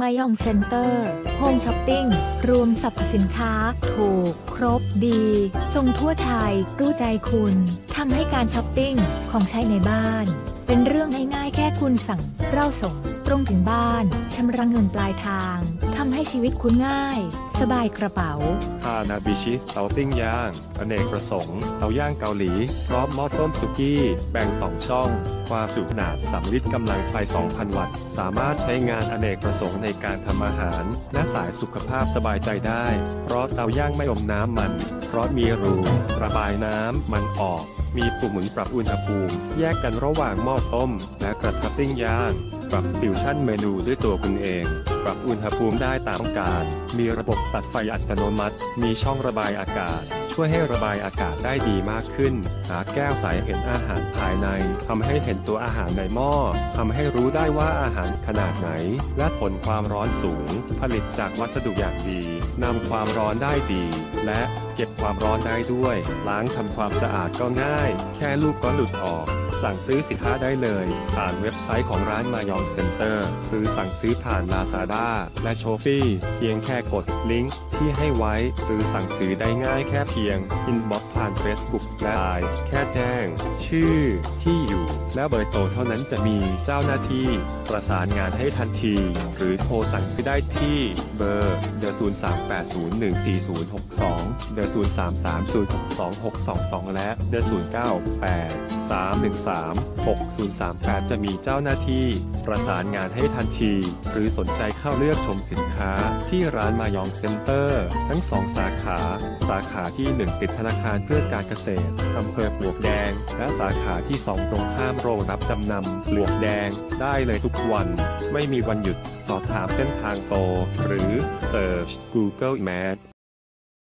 มายองเซ็นเตอร์ โฮมช้อปปิ้ง รวมสรรพสินค้า ถูก ครบดี ส่งทั่วไทย รู้ใจคุณ ทำให้การช้อปปิ้งของใช้ในบ้าน เป็นเรื่องง่ายๆแค่คุณสั่ง เราส่ง ตรงถึงบ้าน ชำระเงินปลายทาง ทำให้ชีวิตคุณง่าย สบายกระเป๋าฮานาบิชิเตาปิ้งย่าง อเนกประสงค์เตาย่างเกาหลี พร้อมหม้อต้มสุกี้ แบ่ง2ช่อง ความจุขนาด3ลิตรกำลังไฟ 2,000 วัตต์ สามารถใช้งานอเนกประสงค์ในการทำอาหาร และสายสุขภาพสบายใจได้ เพราะเตาย่างไม่อมน้ำมัน เพราะมีรูระบายน้ำมันออก มีปุ่มหมุนปรับอุณหภูมิ แยกกันระหว่างหม้อต้ม และกระทะปิ้งย่าง รับฟิวชั่นเมนูด้วยตัวคุณเอง ปรับอุณหภูมิได้ตามต้องการ มีระบบตัดไฟอัตโนมัติ มีช่องระบายอากาศ ช่วยให้ระบายอากาศได้ดีมากขึ้น ฝาแก้วใสเห็นอาหารภายในทำให้เห็นตัวอาหารในหม้อทำให้รู้ได้ว่าอาหารขนาดไหน และทนความร้อนสูง ผลิตจากวัสดุอย่างดีนำความร้อนได้ดี และเก็บความร้อนได้ด้วย ล้างทำความสะอาดก็ง่าย แค่ลูบก็หลุดออก สั่งซื้อสินค้าได้เลยผ่านเว็บไซต์ของร้านมายองเซ็นเตอร์หรือสั่งซื้อผ่าน Lazada และ Shopee เพียงแค่กดลิงก์ที่ให้ไว้ หรือสั่งซื้อได้ง่ายแค่เพียง inbox ผ่าน Facebook และ Line แค่แจ้ง ชื่อที่อยู่ และเบอร์โทรเท่านั้นจะมีเจ้าหน้าที่ ประสานงานให้ทันที หรือโทรสั่งซื้อได้ที่เบอร์เด038014062เด033062622และเด098 313 6038 จะมีเจ้าหน้าที่ ประสานงานให้ทันที หรือสนใจเข้าเลือกชมสินค้าที่ร้านมายองเซ็นเตอร์ ทั้งสองสาขา สาขาที่ 1 ติดธนาคารเพื่อการเกษตรอำเภอปลวกแดง และสาขาที่ 2 ตรงข้ามโรงรับจำนำปลวกแดง ได้เลยทุกวัน ไม่มีวันหยุด สอบถามเส้นทางโต หรือ Search Google Map